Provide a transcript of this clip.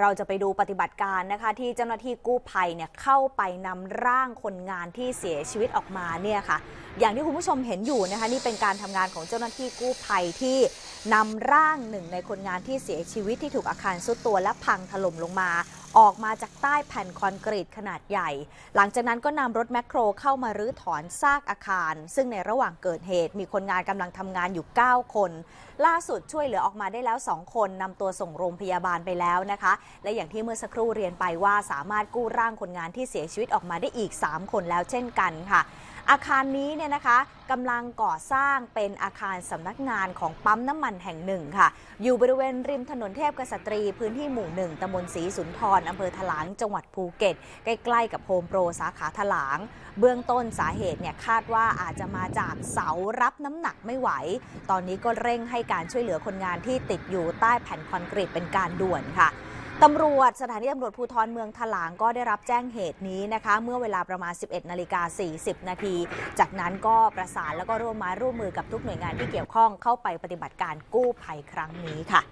เราจะไปดูปฏิบัติการนะคะ ที่เจ้าหน้าที่กู้ภัยเนี่ยเข้าไปนำร่างคนงานที่เสียชีวิตออกมาเนี่ยค่ะ อย่างที่คุณผู้ชมเห็นอยู่นะคะ นี่เป็นการทำงานของเจ้าหน้าที่กู้ภัยที่นำร่างหนึ่งในคนงานที่เสียชีวิตที่ถูกอาคารสุดตัวและพังถล่มลงมา ออกมาจากใต้แผ่นคอนกรีตขนาดใหญ่ หลังจากนั้นก็นำรถแมคโครเข้ามารื้อถอนซากอาคาร ซึ่งในระหว่างเกิดเหตุมีคนงานกำลังทำงานอยู่ 9 คน ล่าสุดช่วยเหลือออกมาได้แล้ว 2 คนนำตัวส่งโรงพยาบาลไปแล้วนะคะ และอย่างที่เมื่อสักครู่เรียนไปว่าสามารถกู้ร่างคนงานที่เสียชีวิตออกมาได้อีก 3 คนแล้วเช่นกันค่ะ อาคารนี้เนี่ยนะคะกำลังก่อสร้างเป็นอาคารสำนักงานของปั๊มน้ำมันแห่งหนึ่งค่ะ อยู่บริเวณริมถนนเทพกษัตรี พื้นที่หมู่หนึ่งตำบลศรีสุนทรอำเภอถลางจังหวัดภูเก็ต ใกล้ๆกับโฮมโปรสาขาถลาง เบื้องต้นสาเหตุเนี่ยคาดว่าอาจจะมาจากเสารับน้ำหนักไม่ไหว ตอนนี้ก็เร่งให้การช่วยเหลือคนงานที่ติดอยู่ใต้แผ่นคอนกรีตเป็นการด่วนค่ะ ตำรวจสถานีตำรวจภูธรเมืองถลางก็ได้รับแจ้งเหตุนี้นะคะ เมื่อเวลาประมาณ 11 นาฬิกา 40 นาที จากนั้นก็ประสานแล้วก็ร่วมมาร่วมมือกับทุกหน่วยงานที่เกี่ยวข้องเข้าไปปฏิบัติการกู้ภัยครั้งนี้ค่ะ